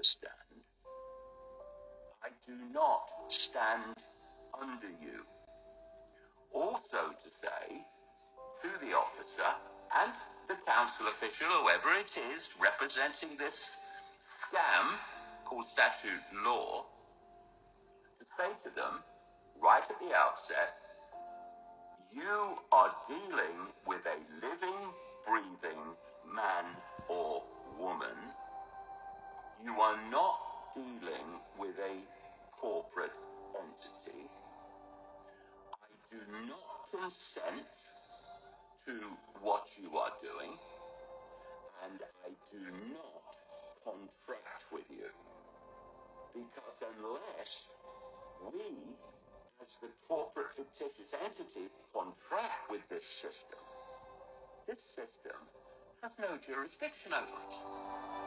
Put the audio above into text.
understand. I do not stand under you. Also to say to the officer and the council official, whoever it is representing this scam called statute law, to say to them right at the outset, you are dealing with a living, are not dealing with a corporate entity. I do not consent to what you are doing, and I do not contract with you. Because unless we, as the corporate fictitious entity, contract with this system, this system has no jurisdiction over it.